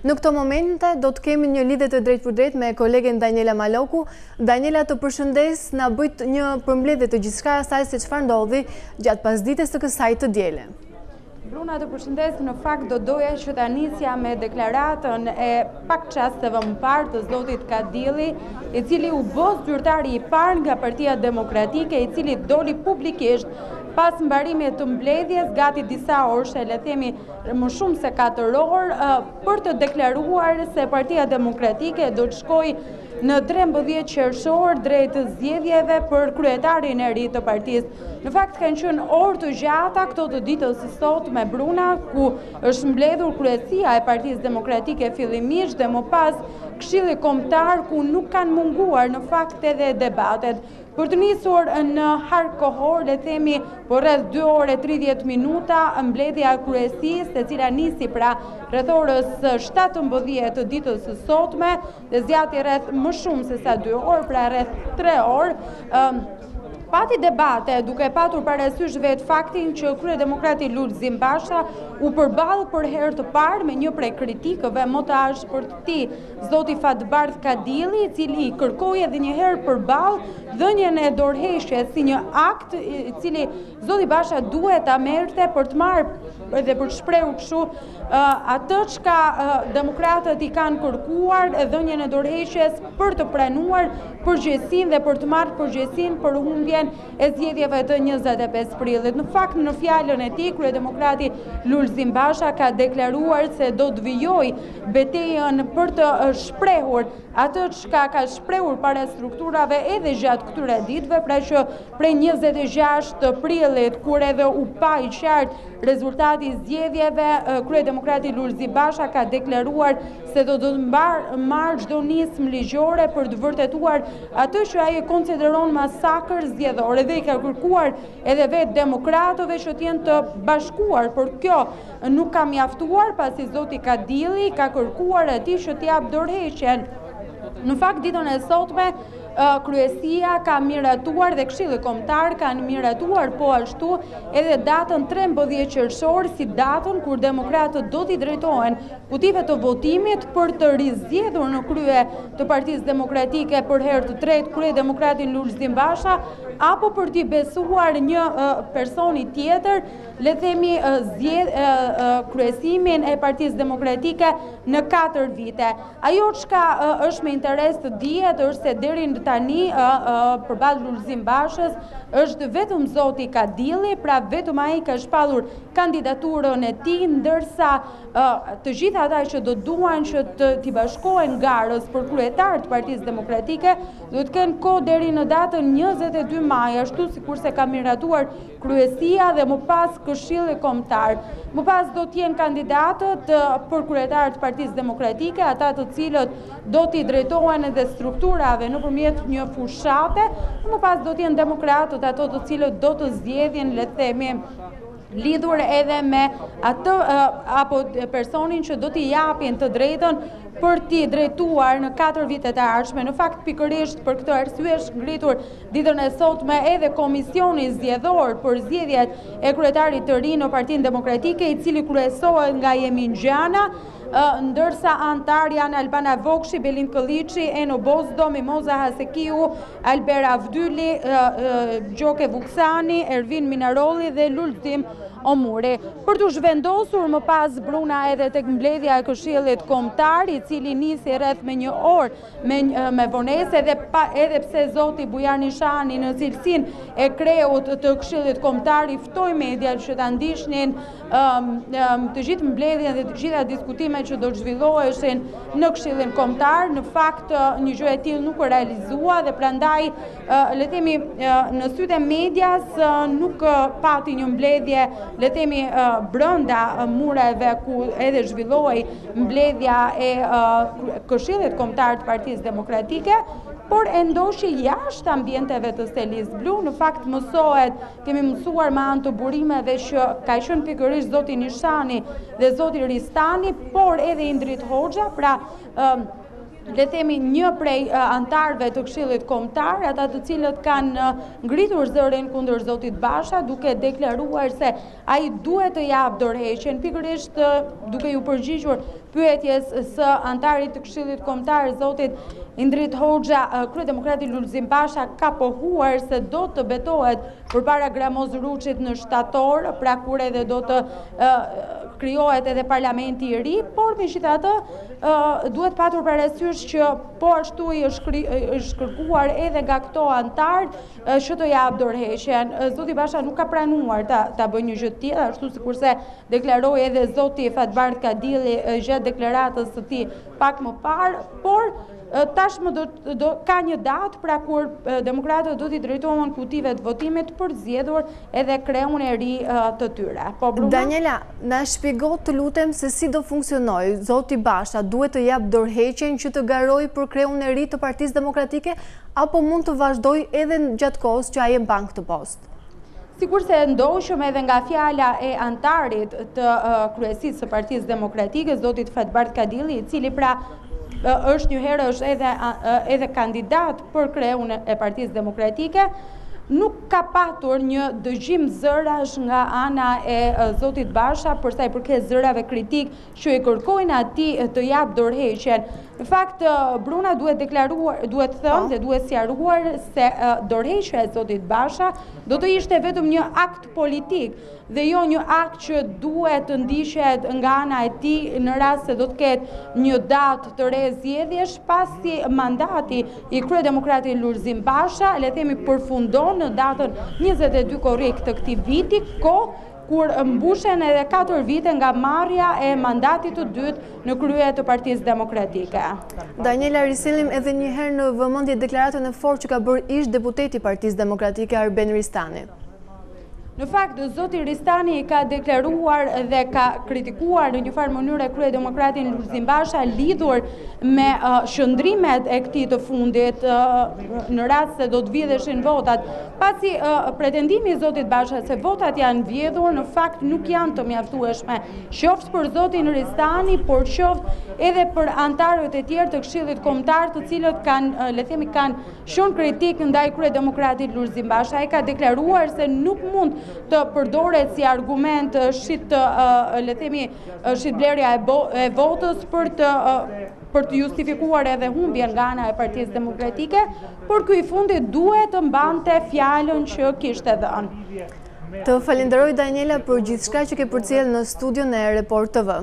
Në këto momente do të kemi një lidhje të drejtpërdrejtë me kolegen Daniela Maloku. Daniela, të përshëndes, na bëj një përmbledhje të gjithçka asaj se çfarë ndodhi gjatë pasdites të kësaj të diele. Bruna të përshëndes, në fakt do doja që ta nisja me deklaratën e pak çasteve më parë të zotit Kadilli, i cili u bë zyrtari i parë nga Partia Demokratike, i cili doli publikisht pas mbarimit të mbledhjes gati disa orëshe, le themi më shumë se katër orë për të deklaruar se Partia Demokratike do të shkojë në 13 qershor drejt zgjedhjeve për kryetarin e ri të partisë. Në fakt kanë qenë orë të gjata këto të ditës së sotme Bruna ku është mbledhur kryesia e Partisë Demokratike fillimisht dhe më pas Këshilli Kombëtar ku nuk kanë munguar në fakt edhe debatet. Për ta nisur në hark kohor, le themi për rreth 2 orë e 30 minuta, mbledhja e kryesisë, e cila nisi pra rreth orës 17 të ditës së sotme, dhe zgjati rreth më shumë se sa 2 orë, pra rreth 3 orë, pati debate duke patur parasysh vetë faktin që kryedemokrati Lulzim Basha u përball për herë të parë me një prej kritikëve më të ashpër të tij, Zoti Fatbardh Kadilli, i cili i kërkoi edhe një herë përballë dhënien e dorëheqjes si një akt i cili zoti Basha duhet ta merrte për të marrë dhe për të shprehur kështu atë çka demokratët i kanë kërkuar dhënien e dorëheqjes për të pranuar përgjegjësinë dhe për të marrë përgjegjësinë për humbjen e zgjedhjeve të 25 prillit. Në fakt në fjalën e tij kryedemokrati Lulzim Basha ka deklaruar se do të vijojë betejën për të shprehur atë çka ka shprehur para strukturave edhe gjatë këtyre ditëve, pra që prej 26 prillit, kur edhe u pa i qartë rezultati i zgjedhjeve, kryedemokrati Lulzim Basha ka deklaruar se do të marrë çdo nismë ligjore për të vërtetuar atë që ai e konsideron masakër zgjedhore dhe i ka kërkuar edhe vetë demokratëve që të jenë të bashkuar, por kjo Nuk ka mjaftuar pasi zoti Kadilli i ka kërkuar atij që të japë dorëheqjen. Në fakt ditën e sotme kryesia ka miratuar dhe Këshilli Kombëtar kanë miratuar po ashtu edhe datën 13 qershor si datën kur demokratët do t'i drejtohen kutive të votimit për të rizgjedhur në krye të Partisë Demokratike për herë të tretë kryedemokratin Lulzim Basha apo për t'i besuar një personi tjetër le të themi, kryesimin e Partisë Demokratike në 4 vite. Ajo çka është me interes të dihet është se deri në tani përballë Lulzim Bashës është vetëm zoti Kadilli, pra vetëm ai ka shpallur kandidaturën e tij, ndërsa të gjithë ata që do duan që t'i bashkohen garës për kryetar të Partisë Demokratike, do të kenë kohë deri në datën 22 maj, ashtu sikurse ka miratuar Kryesia dhe më pas Këshilli Kombëtar. Më pas do të jenë kandidatët për kryetar të Partisë Demokratike, ata të cilët do t'i drejtohen edhe strukturave nëpërmjet një fushate, më pas do të jenë demokratët ato të cilët do të zgjedhin, le të themi, lidhur edhe me atë apo personin që do t'i japin të drejtën për t'i drejtuar në katër vitet e ardhshme. Në fakt pikërisht për këtë arsye është ngritur Ditën e sotme edhe Komisioni Zgjedhor për zgjedhjet e kryetarit të ri në Partinë Demokratike, i cili kryesohet nga Jemin Gjana, ndërsa anëtarë janë Albana Vokshi, Belind Këlliçi, Eno Bozdo, Mimoza Hasekiu, Alber Avdyli, Gjoke Vuksani, Ervin Minarolli dhe Lulzim Omuri. Për t'u zhvendosur më pas Bruna edhe tek mbledhja e Këshillit Kombëtar, i cili nisi rreth me një orë me vonesë edhe pse zoti Bujar Nishani në cilësinë e kreut të Këshillit Kombëtar i ftoi media që ta ndiqnin um, um, të gjithë mbledhjen dhe të gjitha diskutimet që do të zhvilloheshin në Këshillin Kombëtar në fakt një gjë e tillë nuk u realizua dhe prandaj le të themi në sytë e medias nuk pati një mbledhje le të themi brenda mureve ku edhe zhvillohej mbledhja e Këshillit Kombëtar të Partisë Demokratike por e ndoqi jashtë ambienteve të Selisë Blu, në fakt mësohet, kemi mësuar me anë të burimeve që ka qenë pikërisht zoti Nishani dhe zoti Ristani, por edhe Indrit Hoxha, pra le të themi, një prej anëtarëve të Këshillit Kombëtar, ata të cilët kanë ngritur zërin kundër zotit Basha, duke deklaruar se ai duhet të japë dorëheqjen pikërisht duke iu përgjigjur pyetjes së anëtarit të Këshillit Kombëtar zotit Indrit Hoxha, kryedemokrati Lulzim Basha ka pohuar se do të betohet përpara Gramoz Ruçit në shtator, pra kur edhe do të krijohet edhe parlamenti i ri, por megjithatë duhet patur parasysh që po ashtu i është kërkuar edhe nga këto anëtarë që të japë dorëheqjen. Zoti Basha nuk ka pranuar të bëjë një gjë të tillë, ashtu sikurse deklaroi edhe zoti Fatbardh Kadilli gjatë deklaratës së tij pak më parë, por Tashmë ka një datë pra kur demokratët do t'i drejtohen kutive të votimit për të zgjedhur edhe kreun e ri të tyre. Po Bruna? Daniela, na shpjego të lutem se si do funksionojë, zoti Basha duhet të japë dorëheqjen që të garojë për kreun e ri të Partisë Demokratike apo mund të vazhdojë edhe gjatë kohës që ai e mban këtë post? Sikurse e ndoqëm edhe nga fjala e anëtarit të kryesisë së Partisë Demokratike, zotit Fatbardh Kadilli, i cili pra është një herë është edhe kandidat për kreun e Partisë Demokratike, nuk ka patur një dëgjim zërash nga ana e zotit Basha për sa i përket zërave kritik që i kërkojnë atij të japë dorëheqjen. Në fakt, Bruna duhet deklaruar, duhet thënë, po, dhe duhet sqaruar se dorëheqja e zotit Basha do të ishte vetëm një akt politik dhe jo një akt që duhet të ndiqet nga ana e tij në rast se do të ketë një datë të re zgjedhjesh pasi mandati i kryedemokratit Lulzim Basha, le themi përfundon në datën 22 korrik të këtij viti, kohë kur mbushen edhe katër vite nga marrja e mandatit të dytë në krye të Partisë Demokratike. Daniela, risillim edhe një herë në vëmendje deklaratën e fortë që ka bërë ish-deputeti i Partisë Demokratike, Arben Ristani. Në fakt, zoti Ristani ka deklaruar dhe ka kritikuar në një farë mënyre kryedemokratin Lulzim Basha lidhur me uh, qëndrimet e këtij të fundit uh, në rast se do të vidheshin votat Pasi pretendimi i zotit Basha se votat janë vjedhur, në fakt nuk janë të mjaftueshme, qoftë për zotin Ristani, por qoftë edhe për anëtarët e tjerë të Këshillit Kombëtar, të cilët kanë, le themi, kanë qenë kritikë ndaj kryedemokratit Lulzim Basha. Ai ka deklaruar se nuk mund të përdoret si argument shit, le themi, shitblerja e votës për të për të justifikuar edhe humbjen nga ana e Partisë Demokratike, por ky i fundit duhet të mbante fjalën që kishte dhënë. Të falenderoj Daniela për gjithçka që ke përcjellë në studion e Report TV.